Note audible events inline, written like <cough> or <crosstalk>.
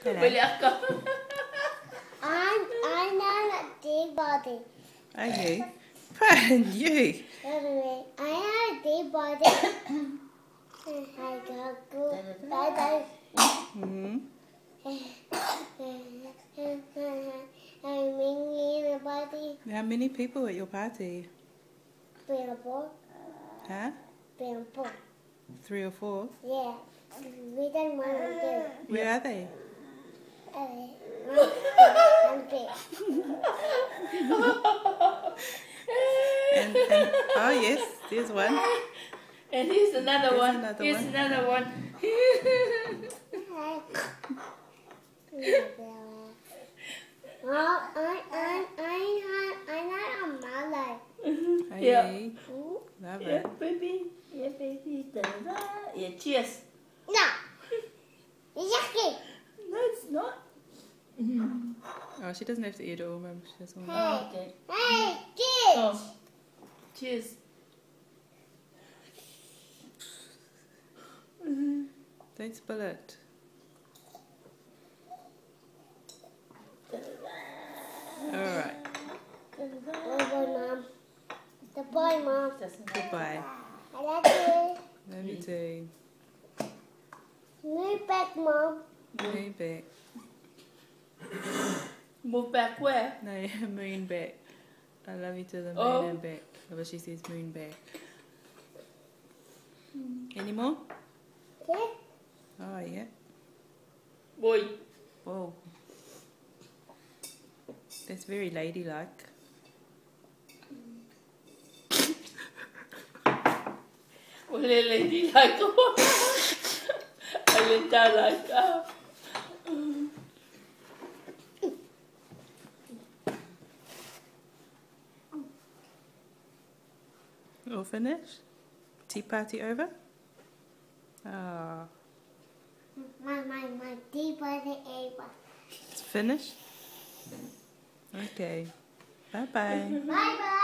Hello. Beli akak. I'm I'm not a dead body. Are you? Pan, you. Anyway, I have a dead body. I got good. Bye Hmm. I'm in a body. How many people at your party? Billboard. Huh? Billboard. Three or four? Yeah. We don't want to do. Where are they? I'm big. And, and oh yes, there's one. And here's another Here's one. another here's one. another one. Oh, I, I, I, I, I'm not a mother. Are Yeah. Love yeah, it. baby. Yeah, baby. Da-da-da. Yeah, cheers. No. Yucky. No, it's not. Oh, she doesn't have to eat it all, Mum. She doesn't want Hey. Okay. Hey, kids. Oh. Cheers. Don't spill it. Alright. Boy, mom. Boy, mom. Goodbye. I love you. Love you too. Move back, mom. Moon back. Move back where? No, <laughs> moon back. I love you to the moon Oh. and back. But she says moon back. Any more? Okay? Oh, yeah. Boy. Whoa. That's very ladylike. Boleh lady like Alenta <laughs> like ah. All finished? Tea party over? Ah, My, my, my deep body Ava. it's finished? Okay. Bye bye. Bye bye.